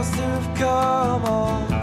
must have come on.